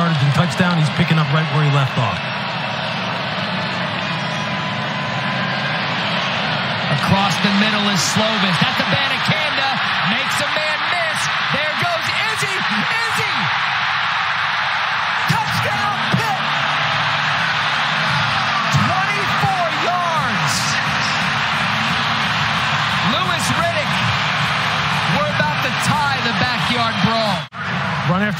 yardage and touchdown, he's picking up right where he left off. Across the middle is Slovis. That's Abanikanda. Makes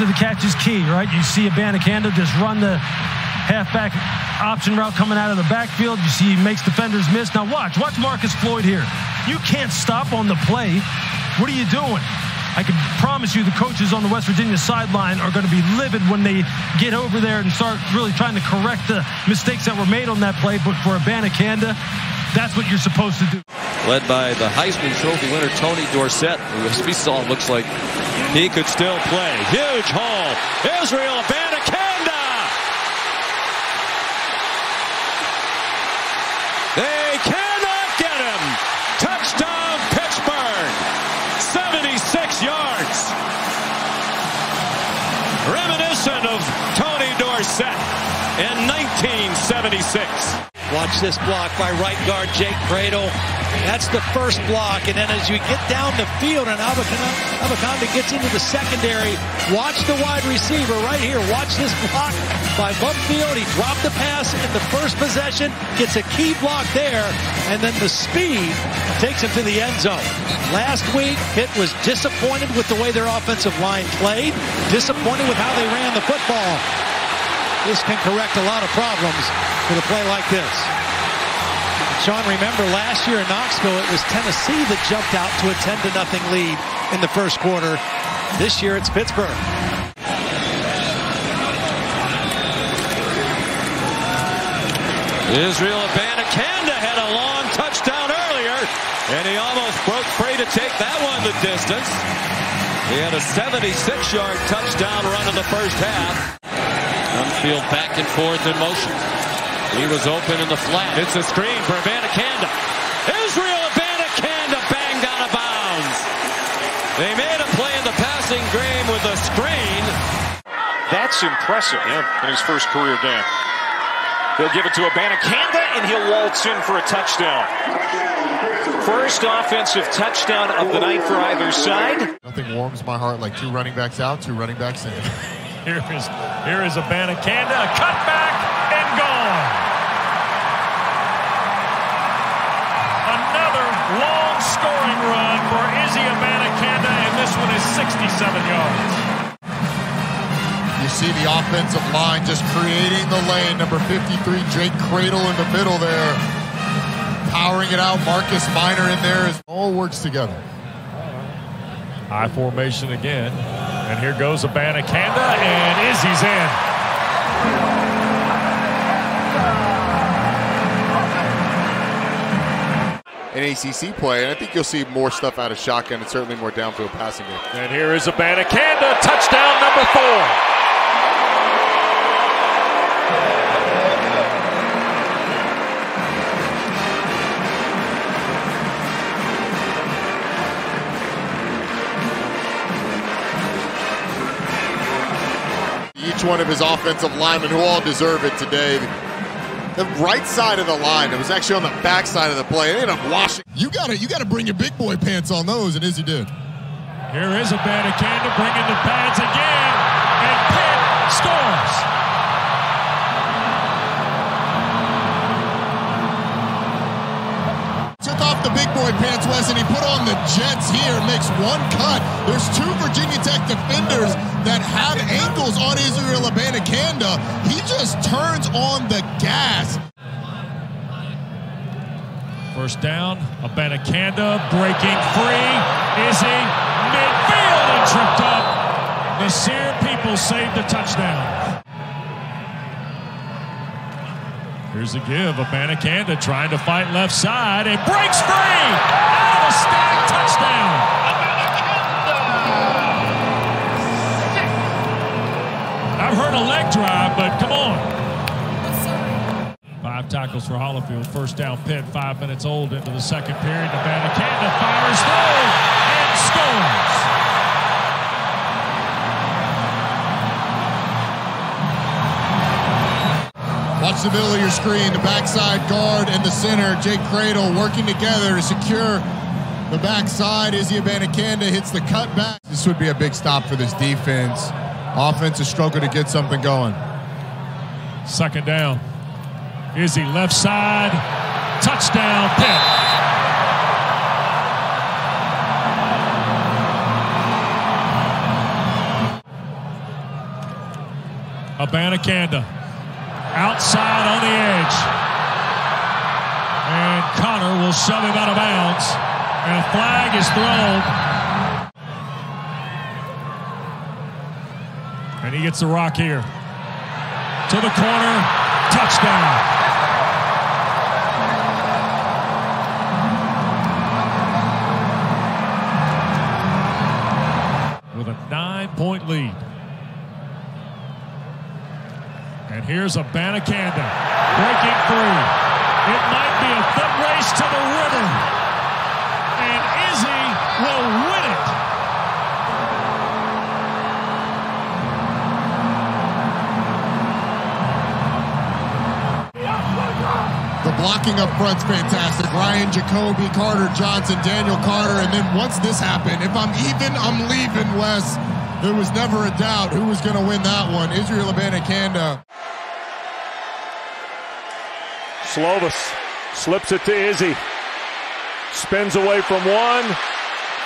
after the catch is key, right? You see Abanikanda just run the halfback option route coming out of the backfield. You see he makes defenders miss. Now watch, watch Marcus Floyd here. You can't stop on the play. What are you doing? I can promise you the coaches on the West Virginia sideline are going to be livid when they get over there and start really trying to correct the mistakes that were made on that play. But for Abanikanda, that's what you're supposed to do. Led by the Heisman Trophy winner Tony Dorsett, who as we saw looks like he could still play. Huge haul. Israel Abanikanda. They cannot get him. Touchdown Pittsburgh. 76 yards. Reminiscent of Tony Dorsett in 1976. Watch this block by right guard Jake Kradel. That's the first block. And then as you get down the field and Abanikanda gets into the secondary, watch the wide receiver right here. Watch this block by Mumpfield. He dropped the pass in the first possession, gets a key block there, and then the speed takes him to the end zone. Last week, Pitt was disappointed with the way their offensive line played, disappointed with how they ran the football. This can correct a lot of problems with a play like this. Sean, remember last year in Knoxville, it was Tennessee that jumped out to a 10 to nothing lead in the first quarter. This year, it's Pittsburgh. Israel Abanikanda had a long touchdown earlier, and he almost broke free to take that one the distance. He had a 76-yard touchdown run in the first half. Mumpfield back and forth in motion. He was open in the flat. It's a screen for Abanikanda. Israel Abanikanda banged out of bounds. They made a play in the passing game with a screen. That's impressive yeah, in his first career game. They'll give it to Abanikanda, and he'll waltz in for a touchdown. First offensive touchdown of the night for either side. Nothing warms my heart like two running backs out, two running backs in. Here is here is Abanikanda, a cutback and gone. Another long scoring run for Izzy Abanikanda, and this one is 67 yards. You see the offensive line just creating the lane. Number 53, Jake Kradel in the middle there. Powering it out. Marcus Minor in there. It all works together. High formation again. And here goes Abanikanda, and Izzy's in. An ACC play, and I think you'll see more stuff out of shotgun and certainly more downfield passing game. And here is Abanikanda, touchdown number four. Each one of his offensive linemen, who all deserve it today. The right side of the line, it was actually on the back side of the play. It ended up washing. You got to you got to bring your big boy pants on those, and Izzy did. Here is a bad again to bring in the pads again, and Pitt scores. Took the big boy pants, Wes, and he put on the Jets here. Makes one cut. There's two Virginia Tech defenders that have ankles on Israel Abanikanda. He just turns on the gas. First down, Abanikanda breaking free. Izzy midfield and tripped up. Nasir Peoples saved the touchdown. Here's a give. Abanikanda trying to fight left side and breaks free. Out of the stack, touchdown. I've heard a leg drive, but come on. Five tackles for Hollifield. First down Pitt, five minutes old into the second period. Abanikanda fires through and scores. Watch the middle of your screen. The backside guard and the center, Jake Kradel, working together to secure the backside. Izzy Abanikanda hits the cutback. This would be a big stop for this defense. Offense is struggling to get something going. Second down. Izzy left side. Touchdown, Pitt. Abanikanda outside on the edge. And Connor will shove him out of bounds. And a flag is thrown. And he gets the rock here. To the corner. Touchdown. With a nine point lead. And here's Abanikanda breaking through. It might be a foot race to the river. And Izzy will win it. The blocking up front's fantastic. Ryan Jacoby, Carter Johnson, Daniel Carter, and then once this happened, if I'm even, I'm leaving, Wes. There was never a doubt who was going to win that one. Israel Abanikanda. Slovis slips it to Izzy. Spins away from one.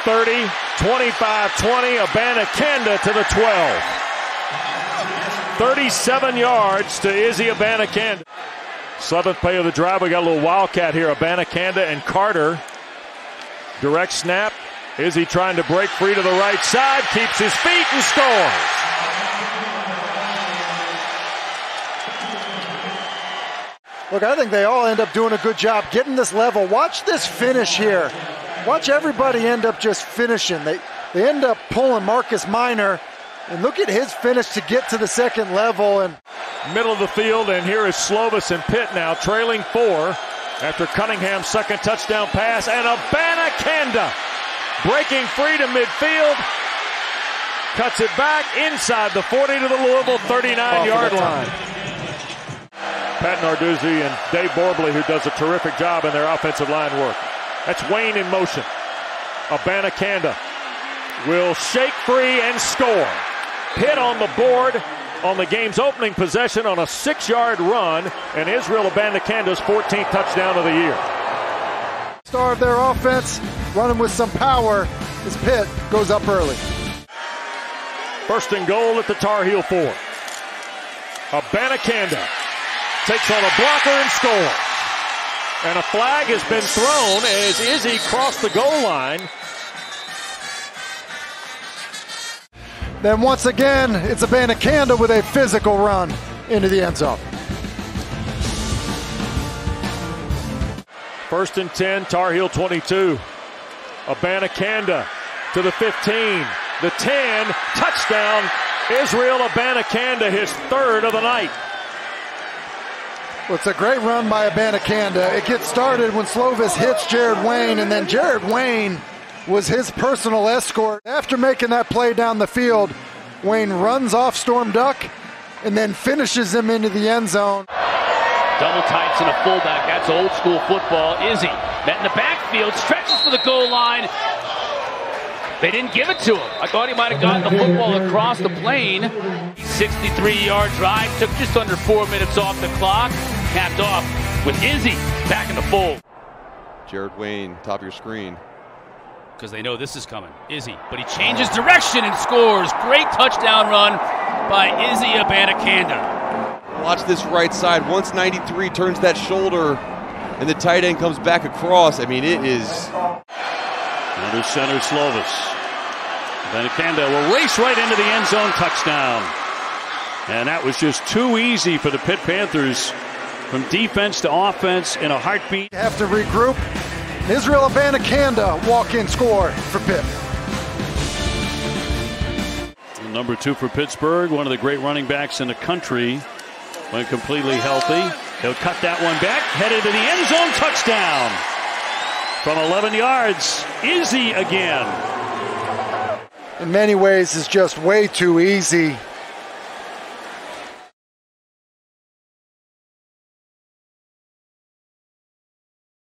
30, 25, 20. Abanikanda to the 12. 37 yards to Izzy Abanikanda. Seventh play of the drive. We got a little wildcat here. Abanikanda and Carter. Direct snap. Izzy trying to break free to the right side. Keeps his feet and scores. Look, I think they all end up doing a good job getting this level. Watch this finish here. Watch everybody end up just finishing. They they end up pulling Marcus Minor, and look at his finish to get to the second level. And middle of the field, and here is Slovis and Pitt now trailing four after Cunningham's second touchdown pass, and Abanikanda breaking free to midfield. Cuts it back inside the 40 to the Louisville 39 yard line. Pat Narduzzi and Dave Borbely, who does a terrific job in their offensive line work. That's Wayne in motion. Abanikanda will shake free and score. Pitt on the board on the game's opening possession on a six yard run, and Israel Abanikanda's 14th touchdown of the year. Star of their offense, running with some power, as Pitt goes up early. First and goal at the Tar Heel four. Abanikanda takes on a blocker and scores. And a flag has been thrown as Izzy crossed the goal line. Then once again, it's a Abanikanda with a physical run into the end zone. First and 10, Tar Heel 22. Abanikanda to the 15, the 10, touchdown. Israel Abanikanda, his third of the night. Well, it's a great run by Abanikanda. It gets started when Slovis hits Jared Wayne, and then Jared Wayne was his personal escort. After making that play down the field, Wayne runs off Storm Duck and then finishes him into the end zone. Double tights and a fullback. That's old school football. Izzy met in the backfield, stretches for the goal line. They didn't give it to him. I thought he might have gotten the football across the plane. 63 yard drive, took just under four minutes off the clock, capped off with Izzy back in the fold. Jared Wayne, top of your screen. Because they know this is coming. Izzy, but he changes direction and scores. Great touchdown run by Izzy Abanikanda. Watch this right side. Once 93 turns that shoulder and the tight end comes back across, I mean, it is. Under center Slovis. Abanikanda will race right into the end zone touchdown. And that was just too easy for the Pitt Panthers from defense to offense in a heartbeat. Have to regroup. Israel Abanikanda walk-in score for Pitt. Number two for Pittsburgh, one of the great running backs in the country. When completely healthy, he'll cut that one back, headed to the end zone, touchdown. From 11 yards, Izzy again. In many ways, is just way too easy